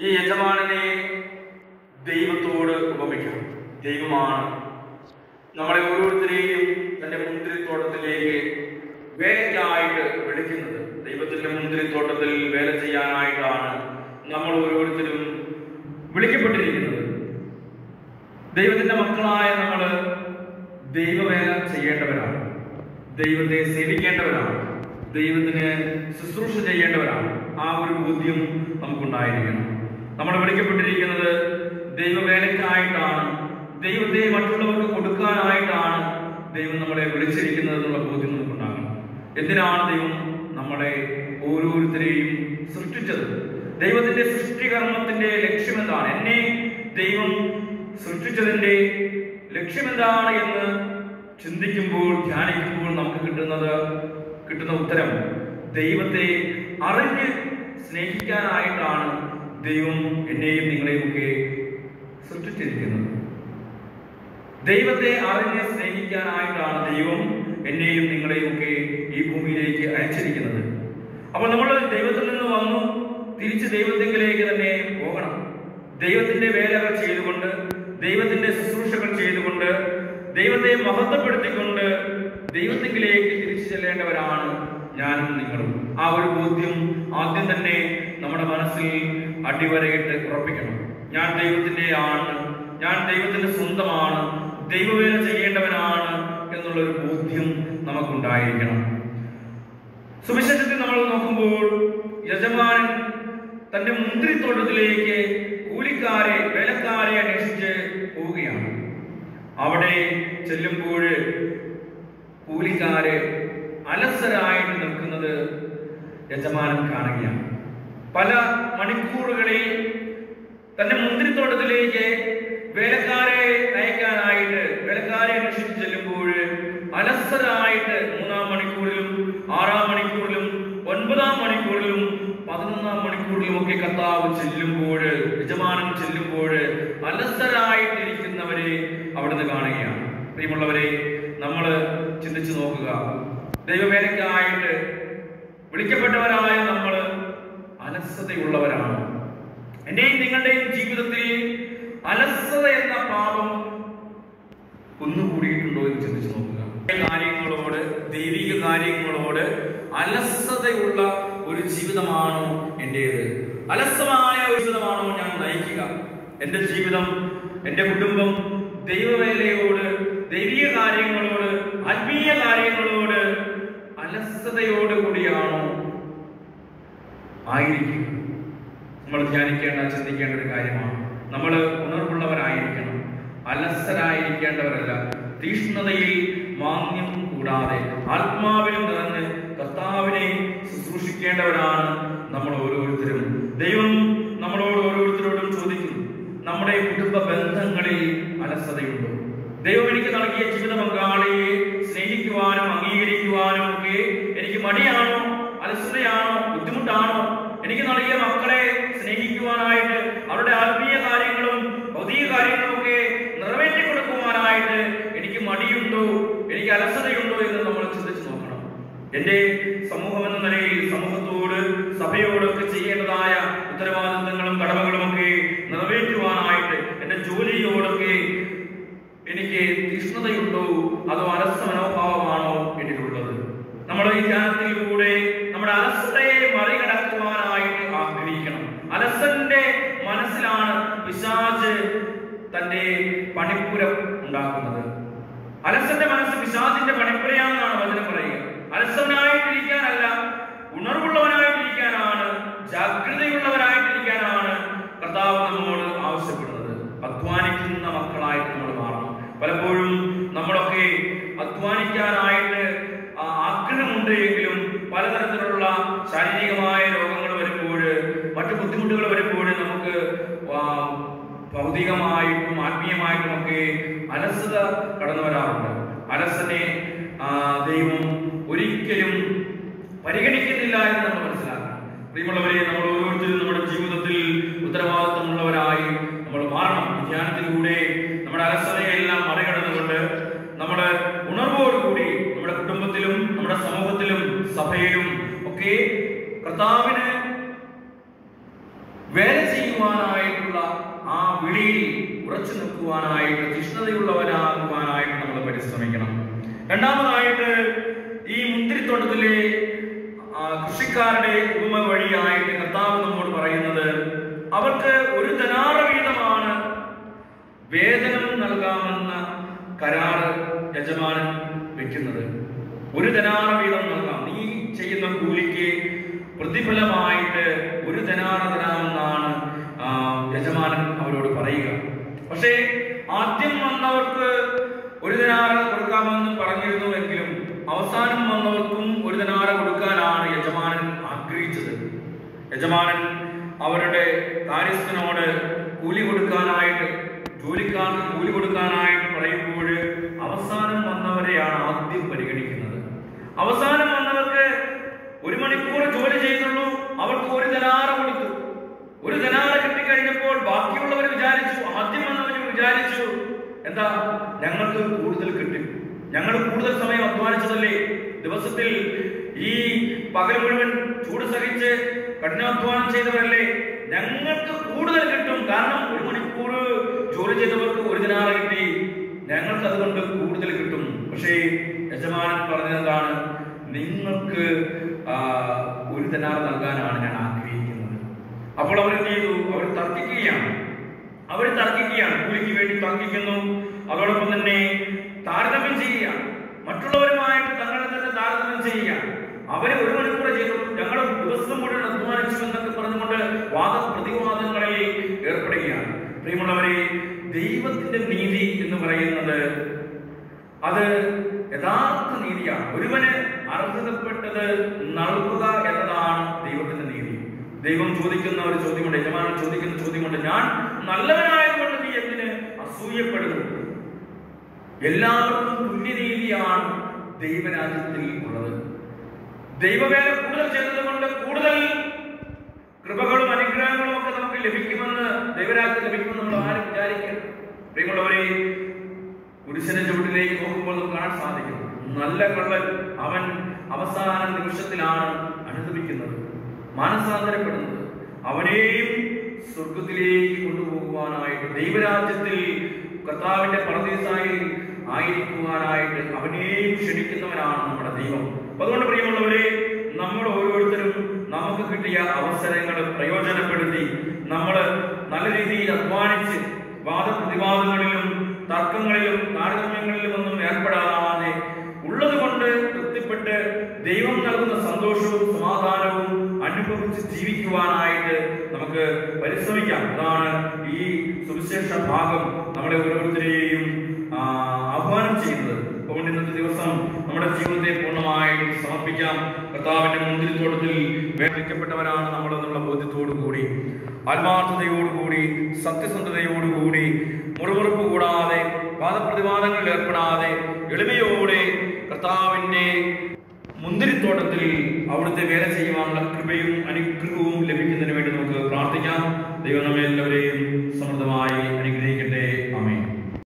ഈ യജമാനനെ ദൈവത്തോട് ഉപമിക്കണം. ദൈവമാണ് നമ്മളെ ഓരോരുത്തരെയും തന്റെ മുന്തിരിത്തോട്ടത്തിലേക്ക് വേലയ്ക്കായിട്ട് വിളിക്കുന്നത്. ദൈവത്തിന്റെ മുന്തിരിത്തോട്ടത്തിൽ വേല ചെയ്യാനായിട്ടാണ് നമ്മൾ ഓരോരുത്തരും വിളിക്കപ്പെട്ടിരിക്കുന്നത്. ദൈവത്തിന്റെ മക്കളായ നമ്മൾ ദൈവവേല ചെയ്യേണ്ടവരാണ്. ദൈവത്തെ സേവിക്കേണ്ടവരാണ്. ദൈവത്തിന് ശുശ്രൂഷ ചെയ്യേണ്ടവരാണ്. ആ ഒരു ബോധ്യം നമുക്കുണ്ടായിരിക്കണം. നമ്മൾ വിളിക്കപ്പെട്ടിരിക്കുന്നത് ദൈവവേലയ്ക്കായിട്ടാണ്. ദൈവത്തെ മറ്റുള്ളവർക്ക് കൊടുക്കാനായിട്ടാണ് ദൈവം നമ്മളെ വിളിച്ചിരിക്കുന്നത് എന്നുള്ള ബോധ്യം നമുക്കുണ്ടാകണം. എന്തിനാണ് ദൈവം നമ്മളെ ഓരോരുത്തരെയും സൃഷ്ടിച്ചത്? ദൈവത്തിന്റെ സൃഷ്ടികർമ്മത്തിന്റെ ലക്ഷ്യം എന്താണ് എന്നെ ദൈവം സൃഷ്ടിച്ചതിന്റെ ലക്ഷ്യം എന്താണ് എന്ന് ചിന്തിക്കുമ്പോൾ ധ്യാനിക്കുമ്പോൾ നമുക്ക് കിട്ടുന്നത് കിട്ടുന്ന ഉത്തരം ദൈവത്തെ അറിഞ്ഞ് സ്നേഹിക്കാനായിട്ടാണ് ദൈവം എന്നെയും നിങ്ങളെയും ഒക്കെ സൃഷ്ടിച്ചിരിക്കുന്നത് ദൈവത്തെ അറിഞ്ഞ് സ്നേഹിക്കാനായിട്ടാണ് ദൈവം എന്നെയും നിങ്ങളെയും ഒക്കെ ഈ ഭൂമിയിലേക്ക് അയച്ചിരിക്കുന്നത്. അപ്പോൾ നമ്മൾ ദൈവത്തിൽ നിന്ന് വന്നു തിരിച്ച് ദൈവത്തെങ്കിലേക്ക് തന്നെ പോകണം. ദൈവത്തിന്റെ വേലകൾ ചെയ്തുകൊണ്ട് ദൈവത്തിന്റെ ശുശ്രൂഷകൾ ചെയ്തുകൊണ്ട് ദൈവത്തെ മഹത്വപ്പെടുത്തിക്കൊണ്ട് ദൈവത്തെങ്കിലേക്ക് തിരിച്ചു ചെല്ലേണ്ടവരാണ് ഞാനും നിങ്ങളും. ആ ഒരു ബോധ്യം ആദ്യം തന്നെ നമ്മുടെ മനസ്സിൽ അടിവരയിട്ട് ഉറപ്പിക്കണം. ഞാൻ ദൈവത്തിന്റെ ആണ് ഞാൻ ദൈവത്തിന്റെ സ്വന്തമാണ് ദൈവവേല ചെയ്യേണ്ടവനാണ് എന്നുള്ള ഒരു ബോധ്യം നമുക്കുണ്ടായിരിക്കണം. സുവിശേഷത്തിൽ നമ്മൾ നോക്കുമ്പോൾ യജമാനൻ തന്റെ മുന്തിരിത്തോട്ടത്തിലേക്ക് കൂലിക്കാരെ വേലക്കാരെ അന്വേഷിച്ച് പോവുകയാണ്. അവിടെ ചെല്ലുമ്പോൾ കൂലിക്കാര് അലസരായിട്ട് നിൽക്കുന്നത് യജമാനൻ കാണുകയാണ്. പല മണിക്കൂറുകളിൽ തന്റെ മുന്തിരിത്തോട്ടത്തിലേക്ക് വേലക്കാരെ അയക്കാനായിട്ട് വേലക്കാരെ അന്വേഷിച്ച് ചെല്ലുമ്പോൾ അലസരായിട്ട് മൂന്നാം മണിക്കൂറിലും ആറാം മണിക്കൂറിലും ഒൻപതാം മണിക്കൂറിലും പതിനൊന്നാം മണിക്കൂറിലും ഒക്കെ കർത്താവ് ചെല്ലുമ്പോൾ യജമാനൻ ചെല്ലുമ്പോൾ അലസരായിട്ടിരിക്കുന്നവരെ അവിടുന്ന് കാണുകയാണ്. പ്രിയമുള്ളവരെ നമ്മൾ ചിന്തിച്ചു നോക്കുക. ദൈവവേലക്കായിട്ട് വിളിക്കപ്പെട്ടവരായ നമ്മൾ അലസതയുള്ളവരാണ്. എന്റെയും നിങ്ങളുടെയും ജീവിതത്തിൽ അലസത എന്ന പാപം കുന്നുകൂടിയിട്ടുണ്ടോ എന്ന് ചിന്തിച്ചു നോക്കുക. കാര്യങ്ങളോട് ദൈവിക കാര്യങ്ങളോട് അലസതയുള്ള ഒരു ജീവിതമാണോ എന്റേത് അലസമായ ഒരു ജീവിതമാണോ ഞാൻ നയിക്കുക? എന്റെ ജീവിതം എന്റെ കുടുംബം ദൈവവേലയോട് ദൈവിക കാര്യങ്ങളോട് ആത്മീയ കാര്യങ്ങളോട് അലസതയോട് കൂടിയാണോ ആയിരിക്കും. നമ്മൾ ധ്യാനിക്കേണ്ട ചിന്തിക്കേണ്ട ഒരു കാര്യമാണ്. നമ്മൾ ഉണർവുള്ളവരായിരിക്കണം. അലസരായിരിക്കേണ്ടവരല്ല. തീഷ്ണതയിൽ മാന്യം കൂടാതെ ആത്മാവിൽ നിറഞ്ഞ് കർത്താവിനെ ശുശ്രൂഷിക്കേണ്ടവരാണ് നമ്മൾ ഓരോരുത്തരും. ദൈവം നമ്മളോട് ഓരോരുത്തരോടും ചോദിക്കുന്നു നമ്മുടെ കുടുംബ ബന്ധങ്ങളിൽ അലസതയുണ്ടോ? ദൈവം എനിക്ക് നൽകിയ ജീവിത പങ്കാളിയെ സ്നേഹിക്കുവാനും അംഗീകരിക്കുവാനും ഒക്കെ എനിക്ക് മടിയാണോ? അലസതയാണോ? ബുദ്ധിമുട്ടാണോ? എനിക്ക് നൽകിയ മക്കളെ സ്നേഹിക്കുവാനായിട്ട് അവരുടെ ആത്മീയ കാര്യങ്ങളും ഭൗതിക കാര്യങ്ങളും ഒക്കെ നിറവേറ്റി കൊടുക്കുവാനായിട്ട് എനിക്ക് മടിയുണ്ടോ? എനിക്ക് അലസതയുണ്ടോ എന്ന് നമ്മൾ ചിന്തിച്ചു നോക്കണം. എന്റെ സമൂഹം എന്ന നിലയിൽ സമൂഹത്തോട് സഭയോടൊക്കെ ചെയ്യേണ്ടതായ ഉത്തരവാദിത്തങ്ങളും കടമകളും ഒക്കെ നിറവേറ്റുവാനായിട്ട് എന്റെ ജോലിയോടൊക്കെ എനിക്ക് തീഷ്ണതയുണ്ടോ? അതോ അലസ മനോഭാവമാണോ എന്നിട്ടുള്ളത് നമ്മുടെ ഈ ധ്യാനത്തിലൂടെ തന്റെ പണിപ്പുരം ഉണ്ടാക്കുന്നത്. അലസന്റെ മനസ്സ് പിശാജിന്റെ പണിപ്പുരയാണെന്നാണ് വചനം പറയുക. അലസനായിട്ടിരിക്കാനല്ല ഉണർവുള്ളവനായിട്ടിരിക്കാനാണ് ജാഗ്രതയുള്ളവരായിട്ടിരിക്കാനാണ് കർത്താവ് നമ്മോട് ആവശ്യപ്പെടുന്നത്. അധ്വാനിക്കുന്ന മക്കളായിട്ട് നമ്മൾ മാറണം. പലപ്പോഴും നമ്മളൊക്കെ അധ്വാനിക്കാനായിട്ട് ആഗ്രഹമുണ്ട് എങ്കിലും പലതരത്തിലുള്ള ശാരീരികമായ രോഗങ്ങൾ വരുമ്പോൾ മറ്റു ബുദ്ധിമുട്ടുകൾ വരുമ്പോൾ നമുക്ക് ആ, ഭൗതികമായിട്ടും ആത്മീയമായിട്ടും നമുക്ക് അലസത കടന്നു വരാറുണ്ട്. അലസനെ ദൈവം ഒരിക്കലും പരിഗണിക്കുന്നില്ല എന്ന് നമ്മൾ മനസ്സിലാക്കണം. പ്രിയമുള്ളവരെ നമ്മൾ ഓരോരുത്തരും നമ്മുടെ ജീവിതത്തിൽ ഉത്തരവാദിത്തമുള്ളവരായി നമ്മൾ മാറണം. ധ്യാനത്തിലൂടെ നമ്മുടെ അലസതയെല്ലാം മറികടന്നുകൊണ്ട് നമ്മുടെ ഉണർവോടുകൂടി നമ്മുടെ കുടുംബത്തിലും നമ്മുടെ സമൂഹത്തിലും സഭയിലും ഒക്കെ കർത്താവിന് വേല ചെയ്യുവാൻ ചെയ്യുവാനായിട്ടുള്ള ആ വിളിയിൽ ഉറച്ചു നിൽക്കുവാനായിട്ട് തീഷ്ണതയുള്ളവരാകുവാനായിട്ട് നമ്മൾ പരിശ്രമിക്കണം. രണ്ടാമതായിട്ട് ഈ മുന്തിരിത്തോട്ടത്തിലെ കൃഷിക്കാരുടെ ഉപമ വഴിയായിട്ട് കർത്താവ് നമ്മോട് പറയുന്നത് അവർക്ക് ഒരു ധനാറ വീതമാണ് വേതനം നൽകാമെന്ന കരാറ് യജമാനൻ വെക്കുന്നത്. ഒരു ധനാറ വീതം നൽകാം. നീ ചെയ്യുന്ന കൂലിക്ക് പ്രതിഫലമായിട്ട് ഒരു ധനാറ തരാമെന്നാണ് യജമാനൻ അവരോട് പറയുക. പക്ഷേ ആദ്യം വന്നവർക്ക് ഒരു ധനാറ കൊടുക്കാമെന്ന് പറഞ്ഞിരുന്നുവെങ്കിലും അവസാനം വന്നവർക്കും ഒരു ധനാര കൊടുക്കാനാണ് യജമാനൻ ആഗ്രഹിച്ചത്. യജമാനൻ അവരുടെ കാര്യസ്ഥനോട് കൂലി കൊടുക്കാനായിട്ട് ജോലിക്കാർക്ക് കൂലി കൊടുക്കാനായിട്ട് പറയുമ്പോൾ അവസാനം വന്നവരെയാണ് ആദ്യം പരിഗണിക്കുന്നത്. അവസാനം വന്നവർക്ക് ഒരു മണിക്കൂർ ജോലി ചെയ്തുള്ളൂ അവർക്ക് ഒരു ധനാര കൊടുത്തു. ഒരു ധനാറ കിട്ടിക്കഴിഞ്ഞപ്പോൾ ബാക്കിയുള്ളവർ വിചാരിച്ചു ആദ്യം വന്നവർ വിചാരിച്ചു എന്താ ഞങ്ങൾക്ക് കൂടുതൽ കിട്ടും? ഞങ്ങൾ കൂടുതൽ സമയം അധ്വാനിച്ചതല്ലേ? ദിവസത്തിൽ ഈ പകൽ മുഴുവൻ ചൂട് സഹിച്ച് കഠിനാധ്വാനം ചെയ്തവരല്ലേ? ഞങ്ങൾക്ക് കൂടുതൽ കിട്ടും. കാരണം ഒരു മണിക്കൂർ ജോലി ചെയ്തവർക്ക് ഒരു ദിനാറ് കിട്ടി. ഞങ്ങൾക്ക് അതുകൊണ്ട് കൂടുതൽ കിട്ടും. പക്ഷേ യജമാനൻ പറഞ്ഞതാണ് നിങ്ങൾക്ക് ഒരു ദിനാറ് നൽകാനാണ് ഞാൻ ആഗ്രഹിക്കുന്നത്. അപ്പോൾ അവർ എന്ത് ചെയ്തു? അവർ തർക്കിക്കുകയാണ്. അവർ തർക്കിക്കുകയാണ്. കൂലിക്ക് വേണ്ടി തർക്കിക്കുന്നു. അതോടൊപ്പം തന്നെ താരതമ്യം ചെയ്യുകയാണ്. മറ്റുള്ളവരുമായിട്ട് തങ്ങളെ തന്നെ താരതമ്യം ചെയ്യുകയാണ്. അവർ ഒരു മണിക്കൂർ ചെയ്തു. ഞങ്ങളും ദിവസം മുഴുവൻ അധ്വാനിച്ചു എന്നൊക്കെ പറഞ്ഞുകൊണ്ട് വാദ പ്രതിവാദങ്ങളിൽ ഏർപ്പെടുകയാണ്. പ്രിയമുള്ളവരെ ദൈവത്തിന്റെ നീതി എന്ന് പറയുന്നത് അത് യഥാർത്ഥ നീതിയാണ്. ഒരുവന് അർഹതപ്പെട്ടത് നൽകുക എന്നതാണ് ദൈവത്തിന്റെ നീതി. ദൈവം ചോദിക്കുന്ന ഒരു ചോദ്യമുണ്ട് യജമാനൻ ചോദിക്കുന്ന ചോദ്യമുണ്ട്. ഞാൻ നല്ലവനായതുകൊണ്ട് നീ എന്തിന് അസൂയപ്പെടുന്നു? എല്ലാവർക്കും തുല്യനീതിയാണ് ദൈവരാജ്യത്തിൽ ഉള്ളത്. ദൈവവേല കൂടുതൽ ചെയ്തത് കൊണ്ട് കൂടുതൽ കൃപകളും അനുഗ്രഹങ്ങളും ഒക്കെ നമുക്ക് ലഭിക്കുമെന്ന് ദൈവരാജ്യം ലഭിക്കുമെന്ന് നമ്മൾ ആരും വിചാരിക്കരുത്. പ്രിയമുള്ളവരെ പുരുഷന്റെ ചുവട്ടിലേക്ക് നോക്കുമ്പോൾ നമുക്ക് കാണാൻ സാധിക്കും. നല്ല കള്ളൻ അവൻ അവസാന നിമിഷത്തിലാണ് അനുദപിക്കുന്നത് മാനസാന്തരപ്പെടുന്നത്. അവനെയും സ്വർഗത്തിലേക്ക് കൊണ്ടുപോകുവാനായിട്ട് ദൈവരാജ്യത്തിൽ കർത്താവിന്റെ പരദീസായി ആയിരിക്കുവാനായിട്ട് അവനെയും ക്ഷണിക്കുന്നവനാണ് നമ്മുടെ ദൈവം. അതുകൊണ്ട് പ്രിയമുള്ളവരെ നമ്മൾ ഓരോരുത്തരും നമുക്ക് കിട്ടിയ അവസരങ്ങൾ പ്രയോജനപ്പെടുത്തി നമ്മൾ നല്ല രീതിയിൽ അധ്വാനിച്ച് വാദപ്രതിവാദങ്ങളിലും തർക്കങ്ങളിലും താരതമ്യങ്ങളിലും ഒന്നും ഏർപ്പെടാതെ ഉള്ളതുകൊണ്ട് തൃപ്തിപ്പെട്ട് ദൈവം നൽകുന്ന സന്തോഷവും സമാധാനവും അനുഭവിച്ച് ജീവിക്കുവാനായിട്ട് നമുക്ക് പരിശ്രമിക്കാം. അതാണ് ഈ സുവിശേഷ ഭാഗം. നമ്മളെ ഓരോരുത്തരെയും ആ, ആഹ്വാനം ചെയ്യുന്നത് അതുകൊണ്ട് ഇന്നത്തെ ദിവസം നമ്മുടെ ജീവിതത്തെ പൂർണമായും സമർപ്പിക്കാം. കർത്താവിന്റെ മുന്തിരിത്തോട്ടത്തിൽ വേദിക്കപ്പെട്ടവരാണ് നമ്മൾ എന്നുള്ള ബോധ്യത്തോടു കൂടി ആത്മാർത്ഥതയോടുകൂടി സത്യസന്ധതയോടുകൂടി മുറിവുറുപ്പ് കൂടാതെ വാദപ്രതിവാദങ്ങളിൽ ഏർപ്പെടാതെ എളിമയോടെ കർത്താവിന്റെ മുന്തിരിത്തോട്ടത്തിൽ അവിടുത്തെ വേല ചെയ്യുവാനുള്ള കൃപയും അനുഗ്രഹവും ലഭിക്കുന്നതിന് വേണ്ടി നമുക്ക് പ്രാർത്ഥിക്കാം. ദൈവം